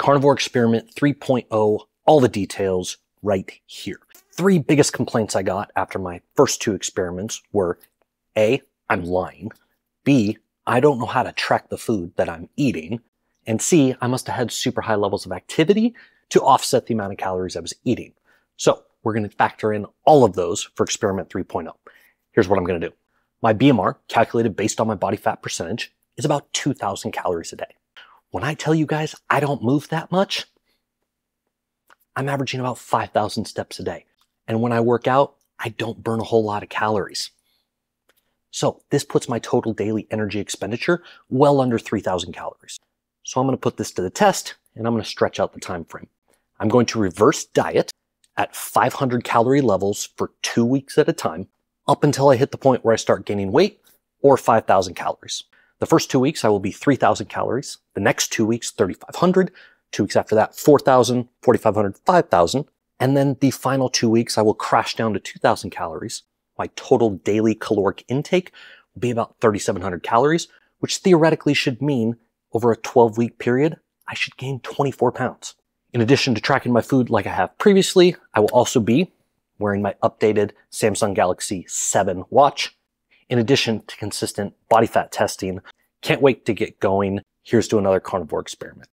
Carnivore Experiment 3.0, all the details right here. Three biggest complaints I got after my first two experiments were A, I'm lying, B, I don't know how to track the food that I'm eating, and C, I must have had super high levels of activity to offset the amount of calories I was eating. So we're going to factor in all of those for experiment 3.0. Here's what I'm going to do. My BMR, calculated based on my body fat percentage, is about 2,000 calories a day. When I tell you guys I don't move that much, I'm averaging about 5,000 steps a day. And when I work out, I don't burn a whole lot of calories. So this puts my total daily energy expenditure well under 3,000 calories. So I'm going to put this to the test and I'm going to stretch out the time frame. I'm going to reverse diet at 500 calorie levels for two weeks at a time up until I hit the point where I start gaining weight or 5,000 calories. The first two weeks, I will be 3,000 calories. The next two weeks, 3,500. Two weeks after that, 4,000, 4,500, 5,000. And then the final two weeks, I will crash down to 2,000 calories. My total daily caloric intake will be about 3,700 calories, which theoretically should mean over a 12 week period, I should gain 24 pounds. In addition to tracking my food like I have previously, I will also be wearing my updated Samsung Galaxy 7 watch, in addition to consistent body fat testing. Can't wait to get going. Here's to another carnivore experiment.